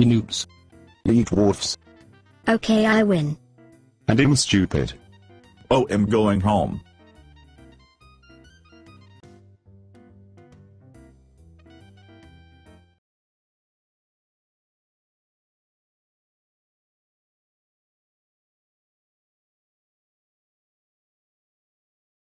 You noobs. You dwarfs. Okay, I win. And I'm stupid. Oh, I'm going home.